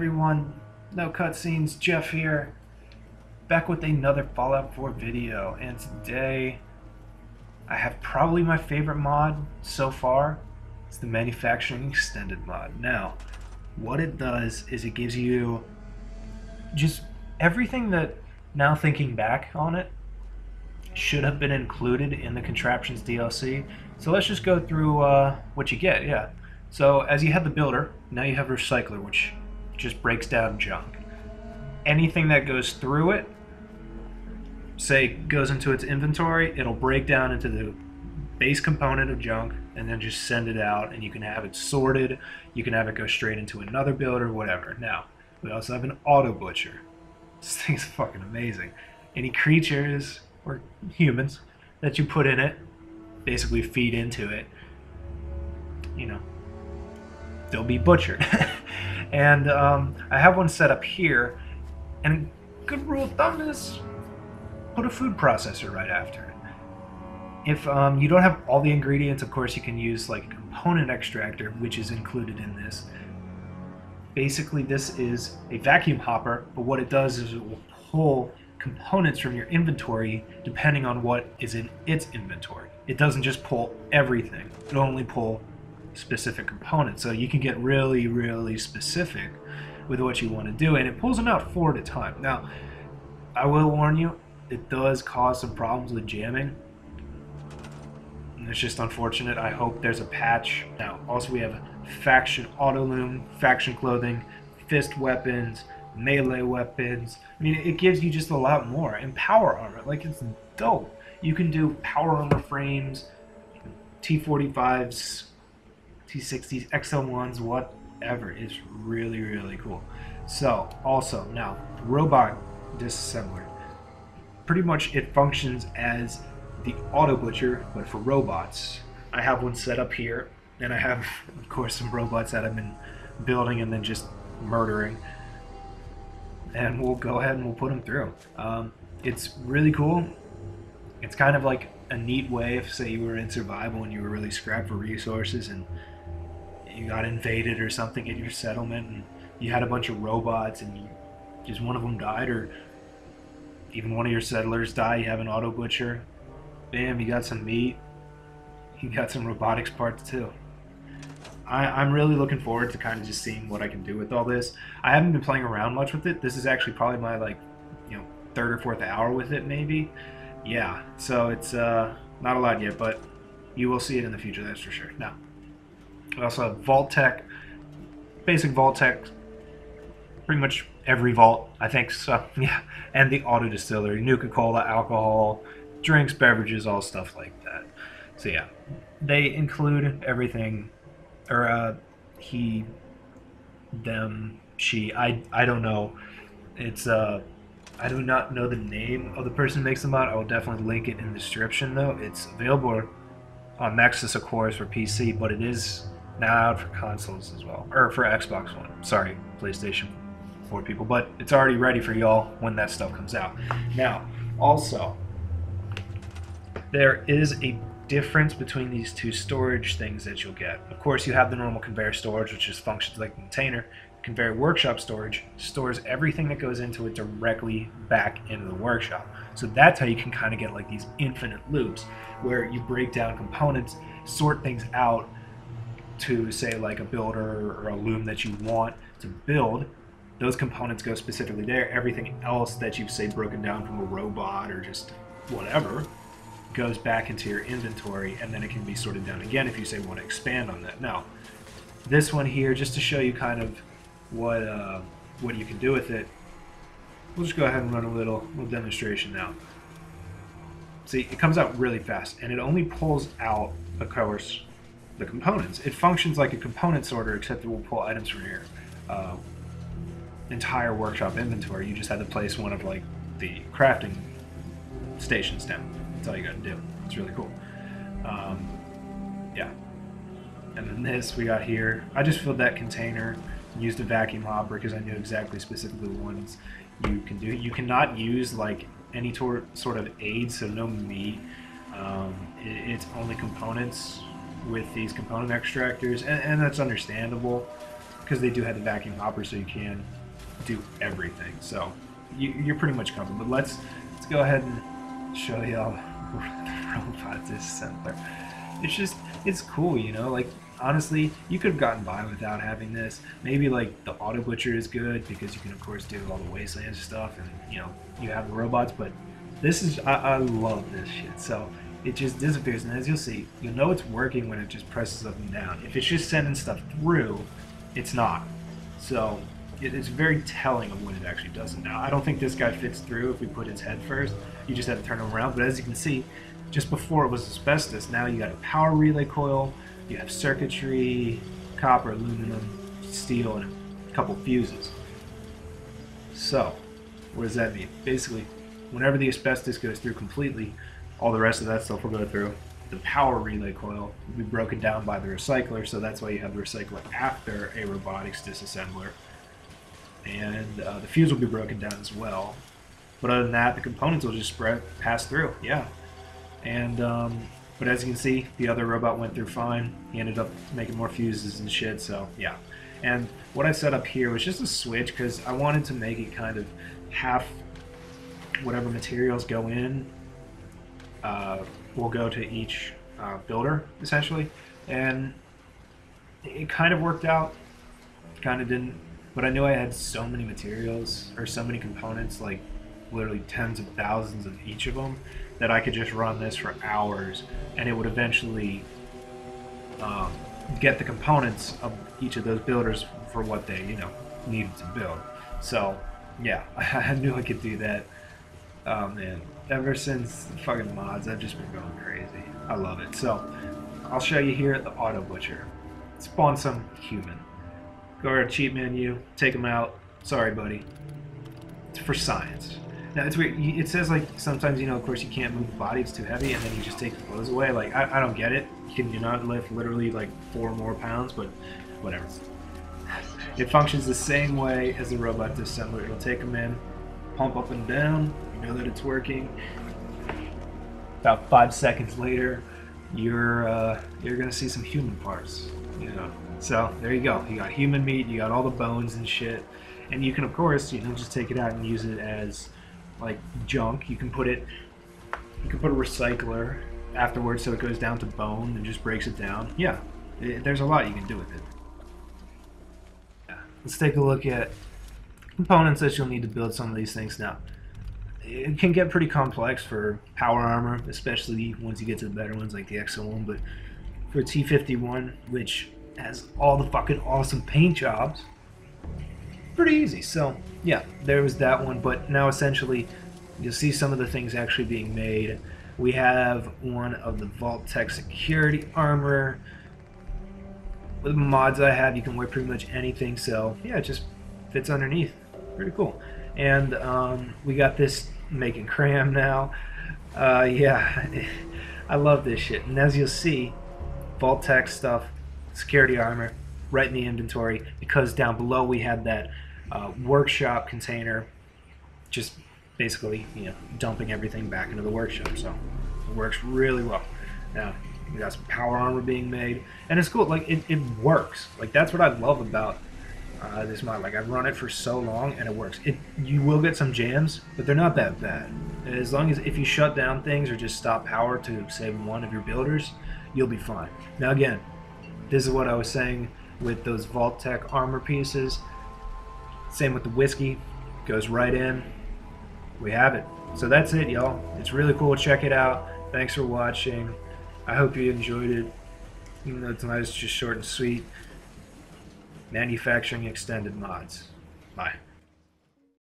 everyone? No cutscenes, Jeff here. Back with another Fallout 4 video, and today I have probably my favorite mod so far. It's the Manufacturing Extended mod. Now, what it does is it gives you just everything that, now thinking back on it, should have been included in the Contraptions DLC. So let's just go through uh, what you get, yeah. So as you have the builder, now you have recycler, which just breaks down junk. Anything that goes through it, say goes into its inventory, it'll break down into the base component of junk and then just send it out and you can have it sorted, you can have it go straight into another builder, or whatever. Now, we also have an auto butcher. This thing's fucking amazing. Any creatures or humans that you put in it, basically feed into it, you know, they'll be butchered. and um, I have one set up here, and good rule of thumb is put a food processor right after it. If um, you don't have all the ingredients, of course, you can use like a component extractor, which is included in this. Basically, this is a vacuum hopper, but what it does is it will pull components from your inventory depending on what is in its inventory. It doesn't just pull everything. It'll only pull specific components. So you can get really, really specific with what you want to do, and it pulls them out four at a time. Now, I will warn you, it does cause some problems with jamming. It's just unfortunate. I hope there's a patch. Now, also we have faction auto loom, faction clothing, fist weapons, melee weapons. I mean, it gives you just a lot more. And power armor, like it's dope. You can do power armor frames, T45s, T60s, X-01s, whatever. It's really, really cool. So, also, now, robot disassembler. Pretty much it functions as the auto butcher, but for robots. I have one set up here, and I have, of course, some robots that I've been building and then just murdering. And we'll go ahead and we'll put them through. Um, it's really cool. It's kind of like a neat way if, say, you were in survival and you were really scrapped for resources and you got invaded or something at your settlement and you had a bunch of robots and you, just one of them died or even one of your settlers die you have an auto butcher. Bam you got some meat. You got some robotics parts too. I, i'm really looking forward to kind of just seeing what i can do with all this. I haven't been playing around much with it. This is actually probably my like you know third or fourth hour with it maybe. Yeah so it's uh not a lot yet but you will see it in the future that's for sure. Now also Vault-Tec, basic Vault-Tec, pretty much every vault, I think so. Yeah, and the auto distillery, Nuka Cola, alcohol, drinks, beverages, all stuff like that. So yeah, they include everything, or uh, he, them, she. I I don't know. It's uh. I do not know the name of the person who makes the mod. I will definitely link it in the description though. It's available on Nexus, of course, for PC, but it is now out for consoles as well, or for Xbox One. Sorry, PlayStation 4 people, but it's already ready for y'all when that stuff comes out. Now, also, there is a difference between these two storage things that you'll get. Of course, you have the normal conveyor storage, which just functions like a container. Conveyor workshop storage stores everything that goes into it directly back into the workshop. So that's how you can kind of get like these infinite loops where you break down components, sort things out, to say like a builder or a loom that you want to build, those components go specifically there. Everything else that you've say broken down from a robot or just whatever goes back into your inventory and then it can be sorted down again if you say want to expand on that. Now, this one here, just to show you kind of what uh, what you can do with it, we'll just go ahead and run a little, little demonstration now. See, it comes out really fast and it only pulls out, of course, the components. It functions like a component sorter, except it will pull items from your uh, entire workshop inventory. You just had to place one of like the crafting stations down. That's all you got to do. It's really cool. Um, yeah. And then this we got here. I just filled that container, used a vacuum hopper because I knew exactly specifically the ones you can do. You cannot use like any sort of aid, so no meat. Um, it, it's only components with these component extractors, and, and that's understandable because they do have the vacuum hopper, so you can do everything. So you, you're pretty much covered. But let's let's go ahead and show y'all the robot disassembler. It's just it's cool, you know. Like honestly, you could have gotten by without having this. Maybe like the auto butcher is good because you can of course do all the wasteland stuff, and you know you have the robots. But this is I, I love this shit. So it just disappears, and as you'll see, you'll know it's working when it just presses up and down. If it's just sending stuff through, it's not. So it, it's very telling of when it actually does it. Now I don't think this guy fits through if we put his head first. You just have to turn him around. But as you can see, just before it was asbestos, now you got a power relay coil you have circuitry, copper, aluminum, steel, and a couple fuses. So, what does that mean? Basically, whenever the asbestos goes through completely, all the rest of that stuff will go through. The power relay coil will be broken down by the recycler, so that's why you have the recycler after a robotics disassembler. And uh, the fuse will be broken down as well. But other than that, the components will just spread, pass through, yeah. And um, but as you can see, the other robot went through fine. He ended up making more fuses and shit, so yeah. And what I set up here was just a switch because I wanted to make it kind of half whatever materials go in uh, will go to each uh, builder, essentially. And it kind of worked out, kind of didn't. But I knew I had so many materials, or so many components, like literally tens of thousands of each of them, that I could just run this for hours and it would eventually um, get the components of each of those builders for what they, you know, needed to build. So, yeah, I knew I could do that. Oh man, ever since fucking mods, I've just been going crazy. I love it. So, I'll show you here at the Auto Butcher. Spawn some human. Go to cheat menu, take them out. Sorry, buddy. It's for science. Now it's weird. It says like sometimes you know, of course, you can't move the body; it's too heavy, and then you just take the clothes away. Like I, I don't get it. Can you not lift literally like four more pounds? But whatever. It functions the same way as the robot dissembler. It'll take them in, pump up and down. Know that it's working. About five seconds later, you're uh, you're gonna see some human parts. You know. So there you go. You got human meat. You got all the bones and shit. And you can, of course, you know, just take it out and use it as like junk. You can put it, you can put a recycler afterwards so it goes down to bone and just breaks it down. Yeah, it, there's a lot you can do with it. Yeah. Let's take a look at components that you'll need to build some of these things now. It can get pretty complex for power armor, especially once you get to the better ones like the X-01, but for T-51, which has all the fucking awesome paint jobs, pretty easy. So yeah, there was that one. But now essentially, you'll see some of the things actually being made. We have one of the Vault-Tec security armor. With the mods I have, you can wear pretty much anything. So yeah, it just fits underneath. Pretty cool. And um, we got this making cram now. Uh, yeah, I love this shit. And as you'll see, Vault-Tec stuff, security armor, right in the inventory because down below we had that uh, workshop container, just basically you know dumping everything back into the workshop. So it works really well. Now we got some power armor being made, and it's cool. Like it, it works. Like that's what I love about uh, this mod. Like I've run it for so long, and it works. It you will get some jams, but they're not that bad. As long as if you shut down things or just stop power to save one of your builders, you'll be fine. Now again, this is what I was saying with those Vault-Tec armor pieces. Same with the whiskey, goes right in. We have it. So that's it, y'all. It's really cool. Check it out. Thanks for watching. I hope you enjoyed it. Even though tonight's just short and sweet. Manufacturing extended mods. Bye.